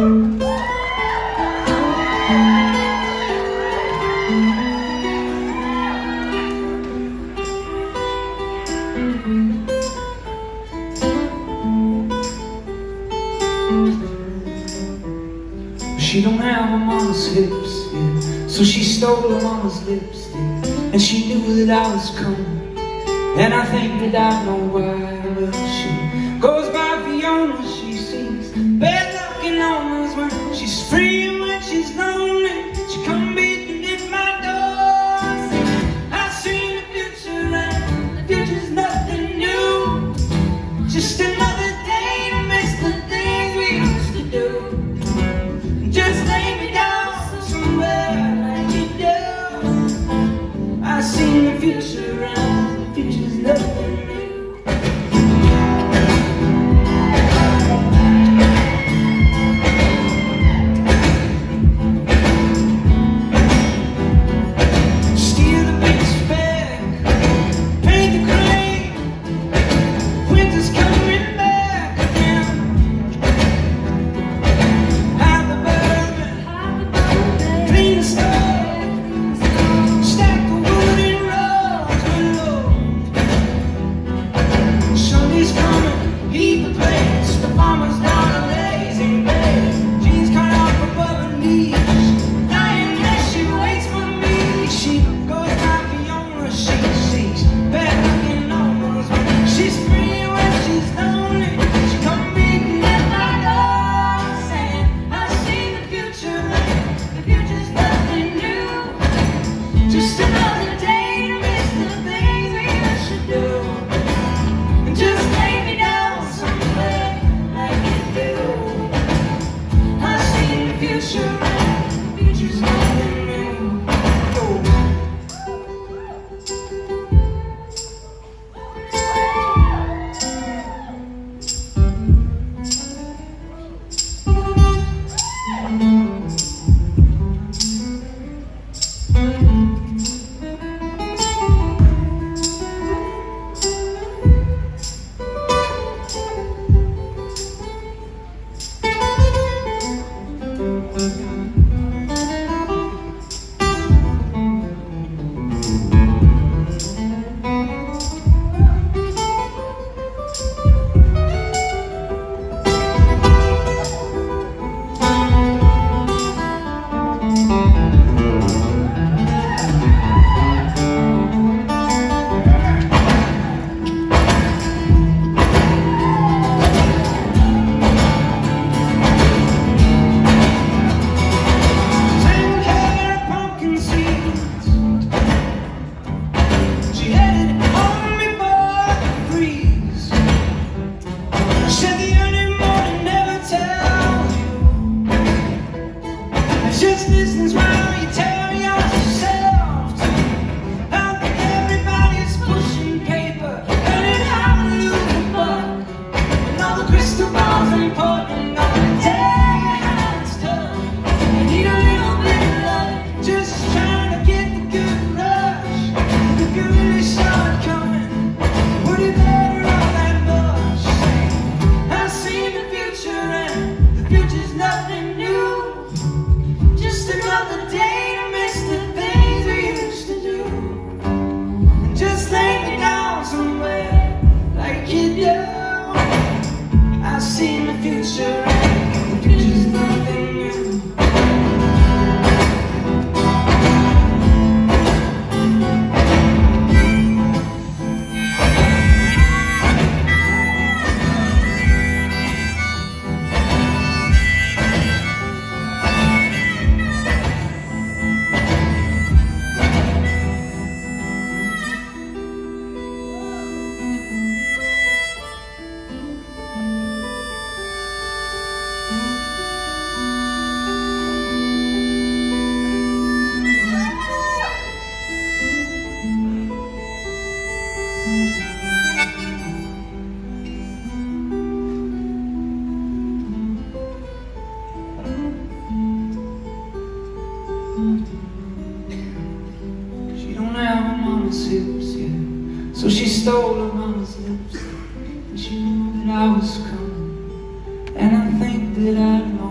She don't have her mama's hips, yeah. So she stole her mama's lipstick And she knew that I was coming. And I think that I know why she goes by Fiona, she sings Bad looking on things work. She's free when she's lonely. She come beating at my door, singing, I see the future, and the future's nothing new. Just another day to miss the things we used to do. Just lay me down somewhere like you do. I see the future." future's nothing. suits you. So she stole her mama's lips, and she knew that I was coming, and I think that I know.